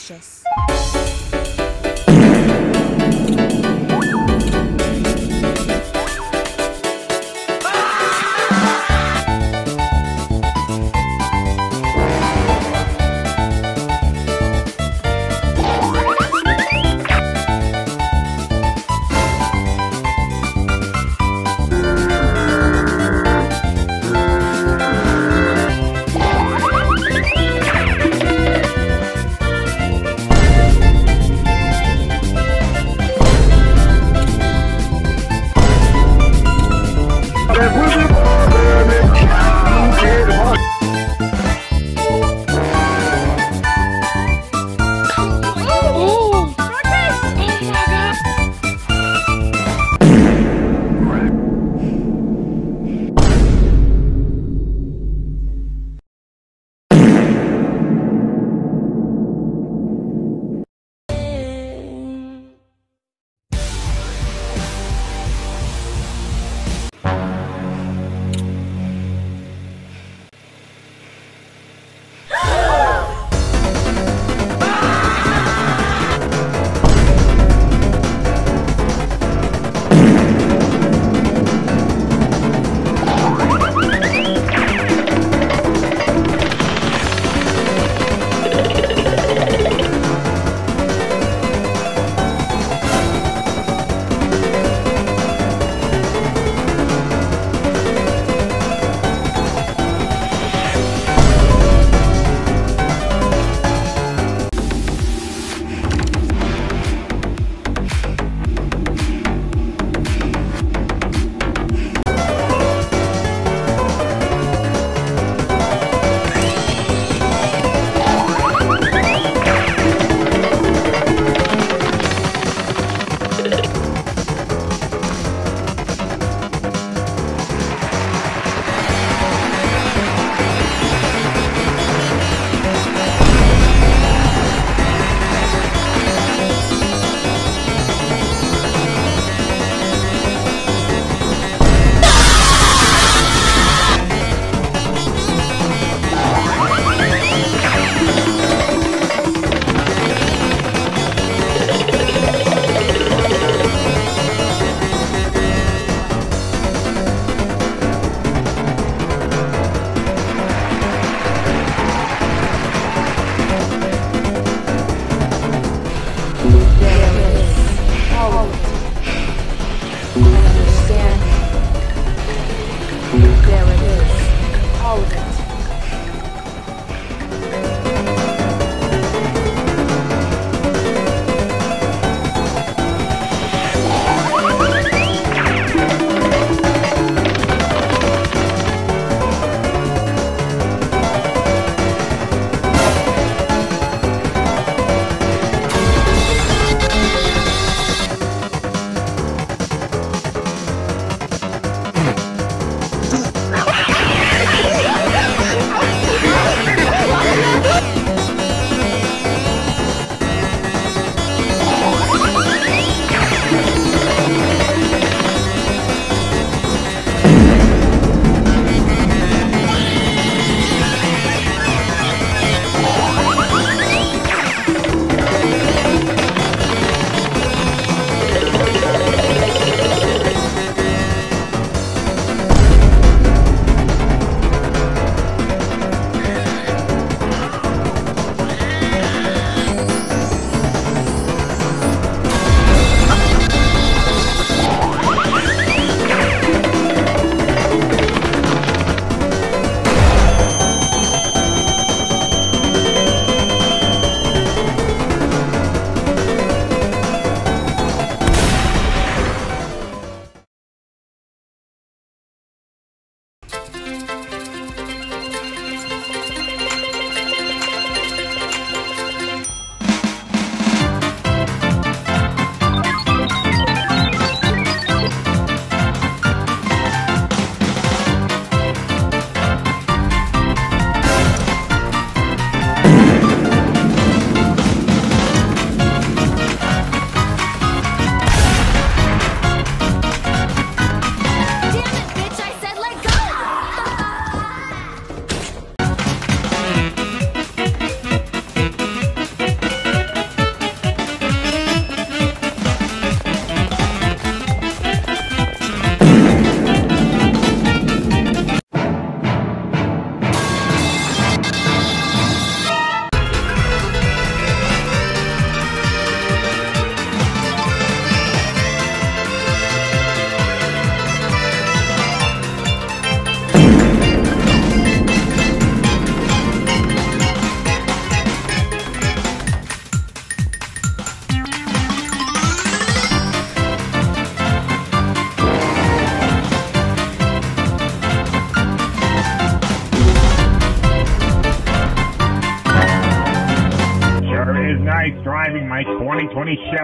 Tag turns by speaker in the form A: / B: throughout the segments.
A: suspicious.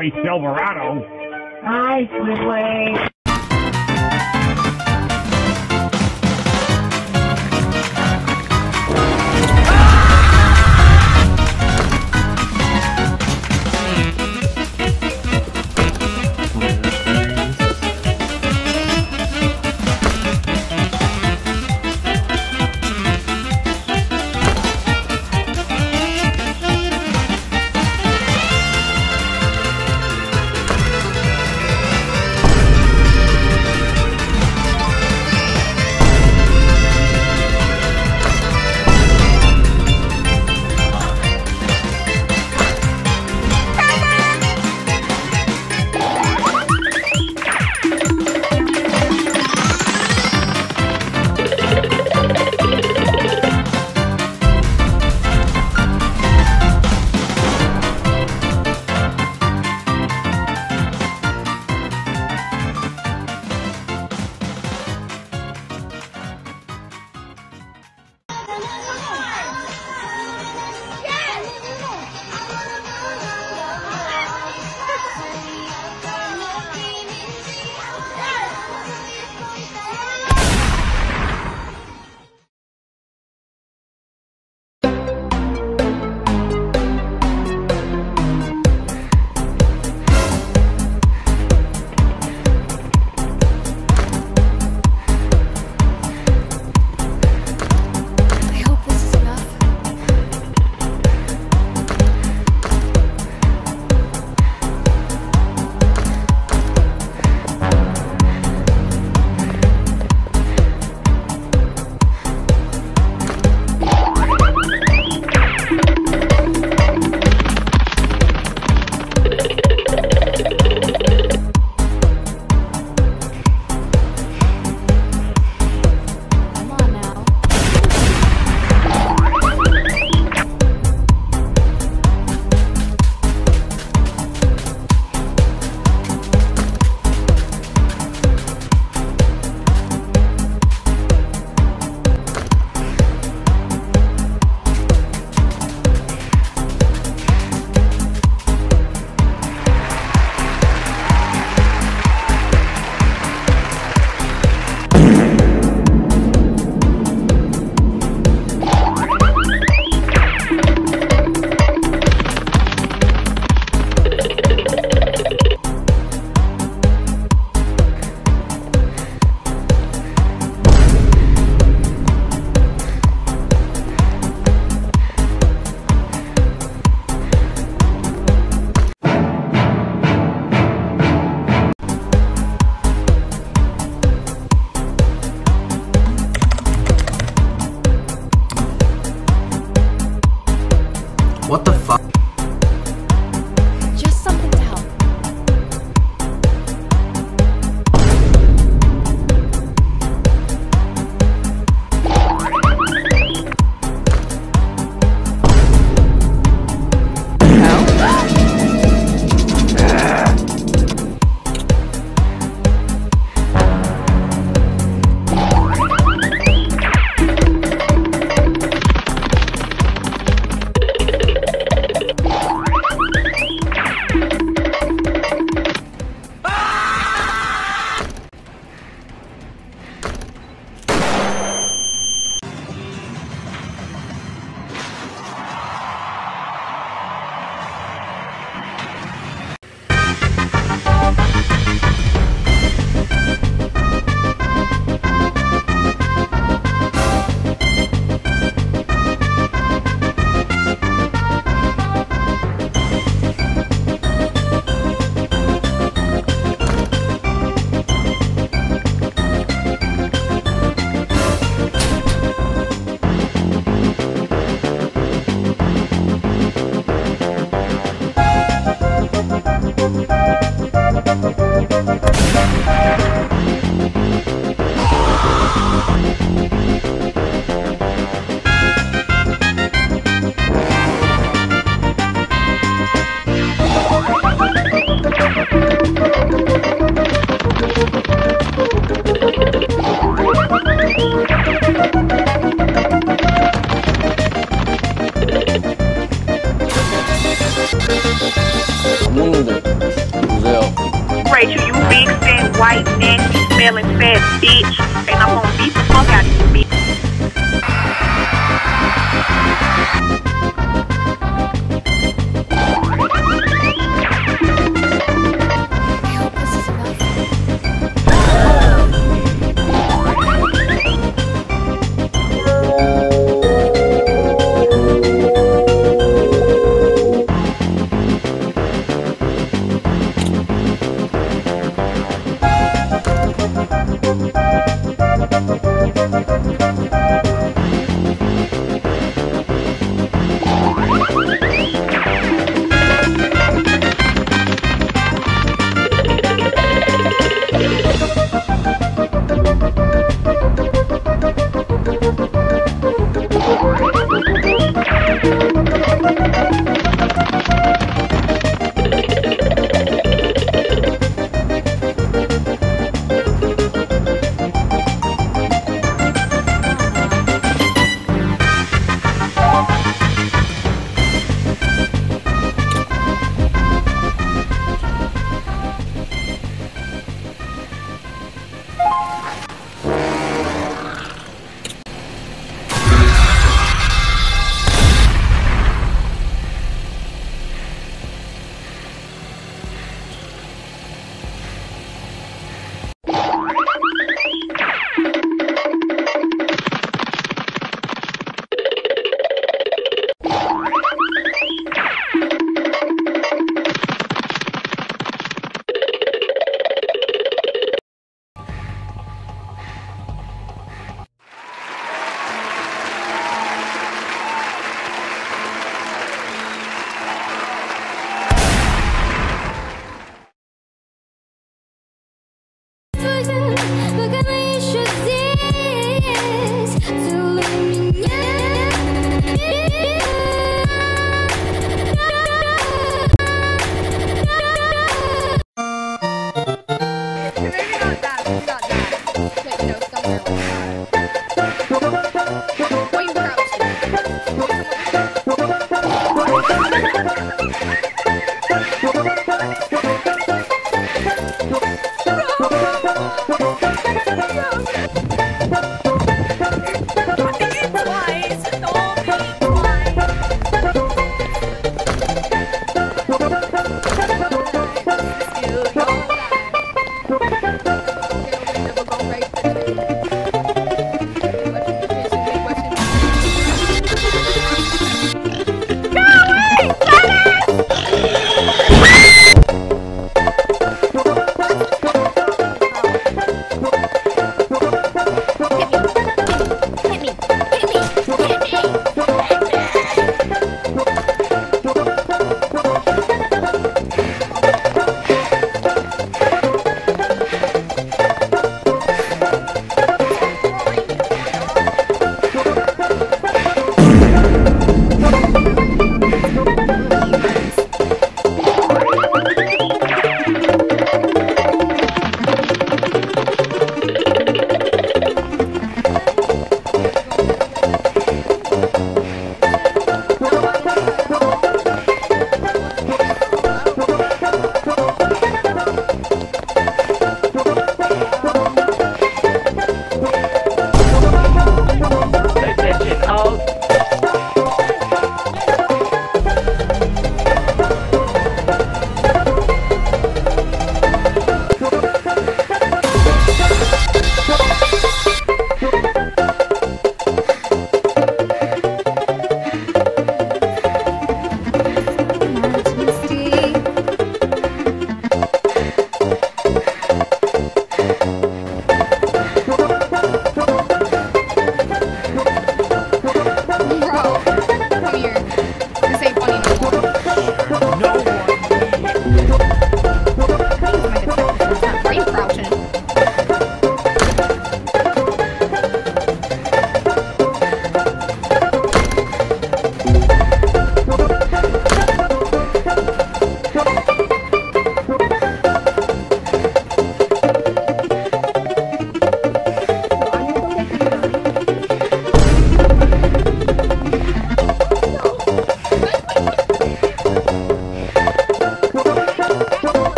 B: Chevy Silverado.
C: Hi, Squidward.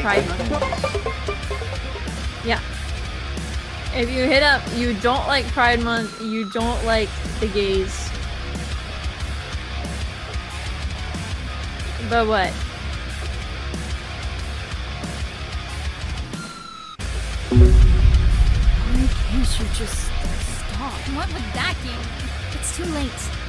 D: Pride Month. Yeah. If you hit up, you don't like Pride Month, you don't like the gays. But what?
C: Why can't you just stop?
E: What with that game? It's too late.